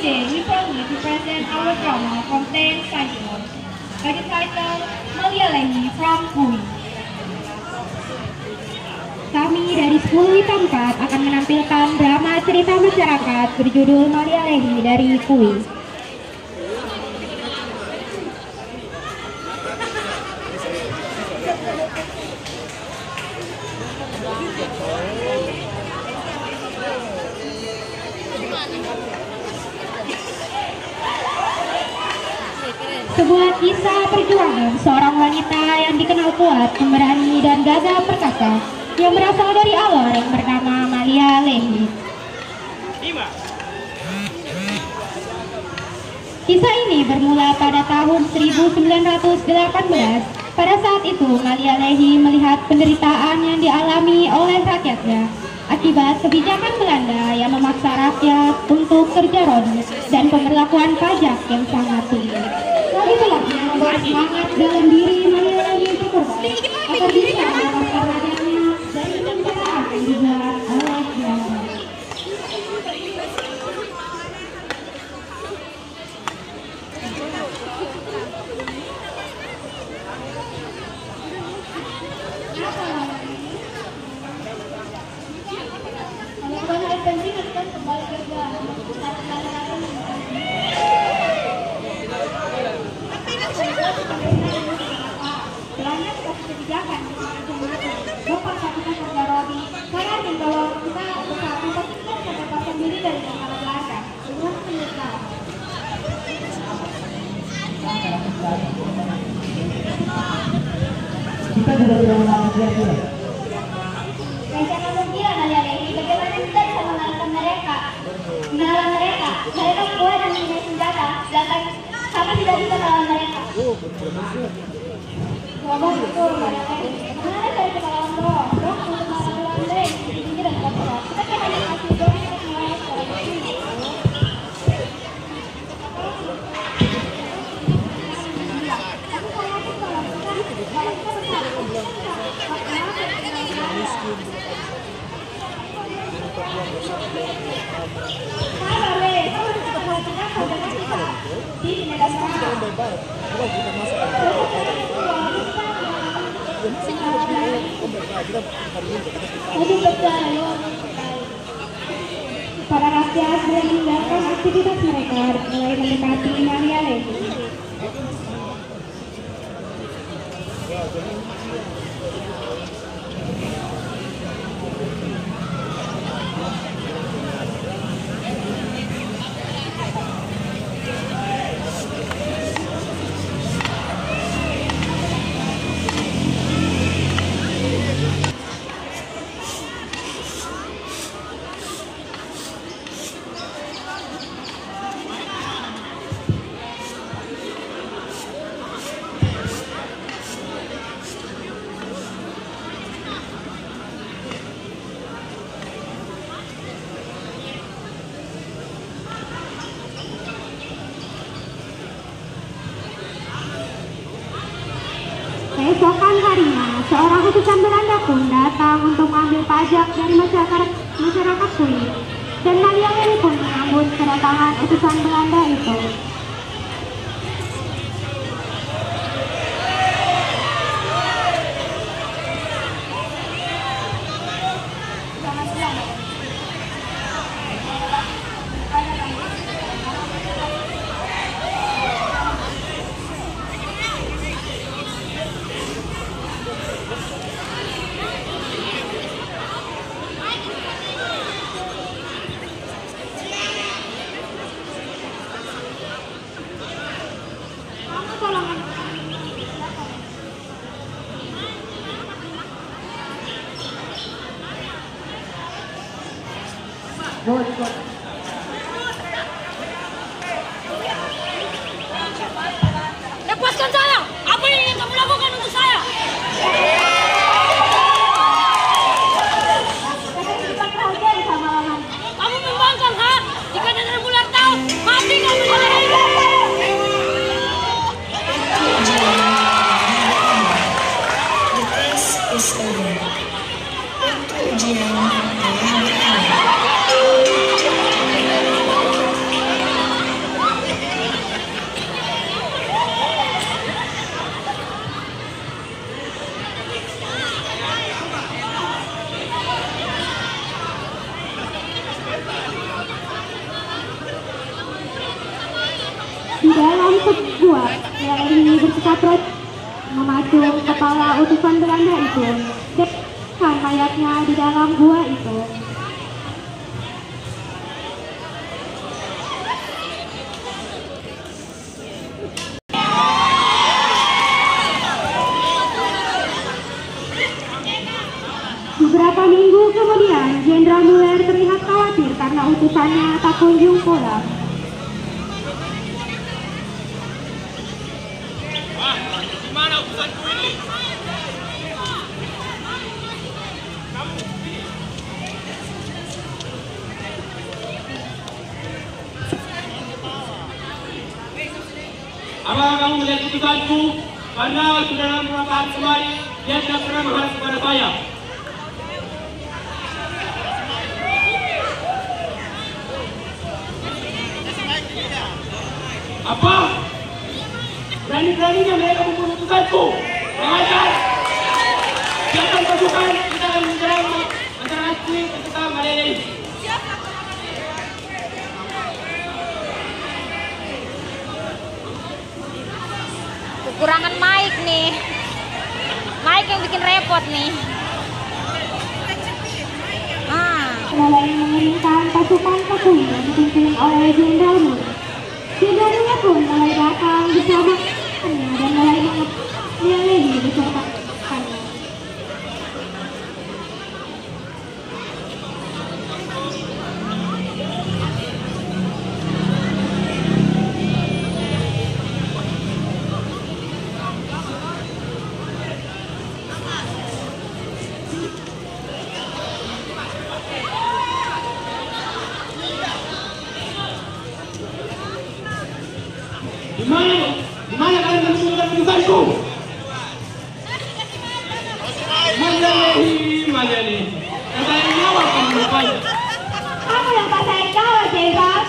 Today we proudly to present our drama from Ten Cycles by the title from Kui. Kami dari 10 Hitam 4 akan menampilkan drama cerita masyarakat berjudul Malia Lehi dari Kui. Sebuah kisah perjuangan seorang wanita yang dikenal kuat, pemberani, dan gagah perkasa yang berasal dari Alor yang bernama Malia Lehi. Kisah ini bermula pada tahun 1918. Pada saat itu, Malia Lehi melihat penderitaan yang dialami oleh rakyatnya akibat kebijakan Belanda yang memaksa rakyat untuk kerja rodi dan pemberlakuan pajak yang sangat tinggi. Hal itulah yang membuat semangat dalam diri Lehi untuk berkorban agar bisa mendapatkan rakyatnya dari penderitaan yang dibuat oleh Belanda. Kalau kalian ada penting, kan kembali kerja. Belanja kasih kebijakan, Bapak kita kerja rodi. Bayangin kalau kita bersama pasti kita bisa bebaskan diri dari tentara Belanda. Dengan penyesalan. kita juga tidak mengalami dia Rencana mungkin kalian ini bagaimana kita bisa mengalahkan mereka? Mengalahkan mereka, mereka kuat dan punya senjata, sedangkan kami tidak bisa melawan mereka. Ngomong betul, mereka Mana dari kepala bro? Bro, untuk melawan Belanda, ini dan kepala. Kita kan hanya kasih bro untuk melawan secara bersih. Tapi saya yakin kalau kita kalau kita bersama, Para rakyat mulai meninggalkan aktivitas mereka mulai mendekati Maria Levi. Harinya, seorang utusan Belanda pun datang untuk mengambil pajak dari masyarakat masyarakat kulit. Dan Malia Lewi pun menyambut kedatangan utusan Belanda itu. North Carolina. Red memacung kepala utusan Belanda itu dan mayatnya di dalam gua itu. Beberapa minggu kemudian, Jenderal Muller terlihat khawatir karena utusannya tak kunjung pulang. Hari kemarin, dia tidak pernah menghadap kepada saya. Apa? Berani-beraninya mereka membunuh putusanku? Mengajar! Siapkan pasukan, kita akan menyerang antara asli dan kita Malele. Kekurangan mic nih. Mic yang bikin repot nih. Ah, mulai mengirimkan pasukan Kuli yang dipimpin oleh Jenderal Muller. Jenderal Muller pun mulai datang bersama temannya dan mulai mengelilingi beserta Di mana? Di mana kalian menemukan putusanku? Malelehi, Malelehi. Kalian nyawa kamu rupanya. Kamu yang pasai kawal, Jenderal.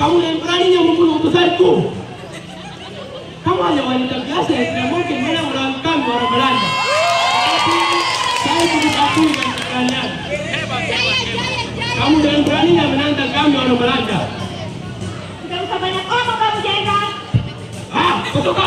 Kamu yang beraninya membunuh utusanku. Kamu hanya wanita biasa yang tidak mungkin menang kami orang Belanda. Tapi saya tidak akui dengan keberanian. Kamu dengan beraninya menantang kami orang Belanda. 我告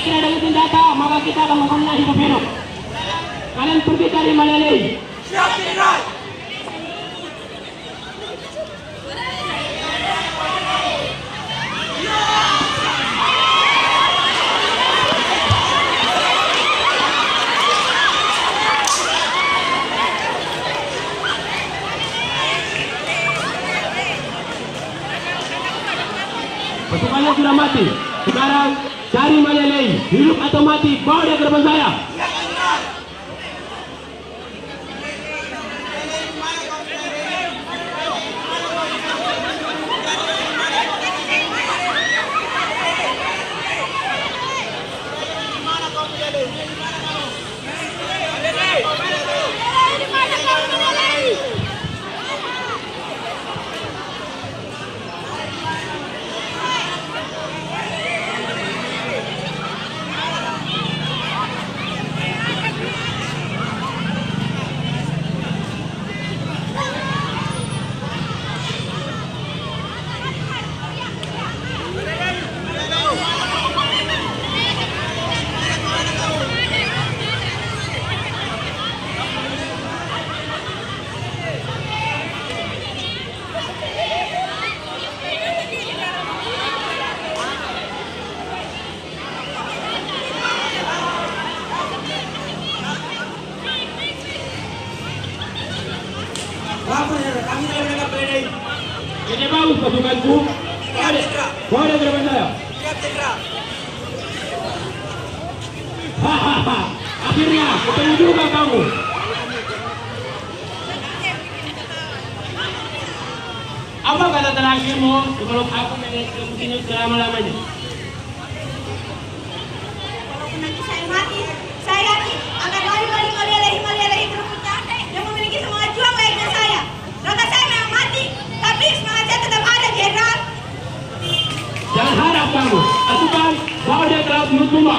tidak ada senjata, maka kita akan memulai hidup hidup. Kalian pergi dari Malele. Pasukannya sudah mati. Sekarang cari Malele. Hidup atau mati, bawa dia ke depan saya. Ke depan saya. Hahaha, akhirnya ketemu juga kamu. Apa kata terakhirmu sebelum aku sini selama-lamanya? Laat je dat mal doen.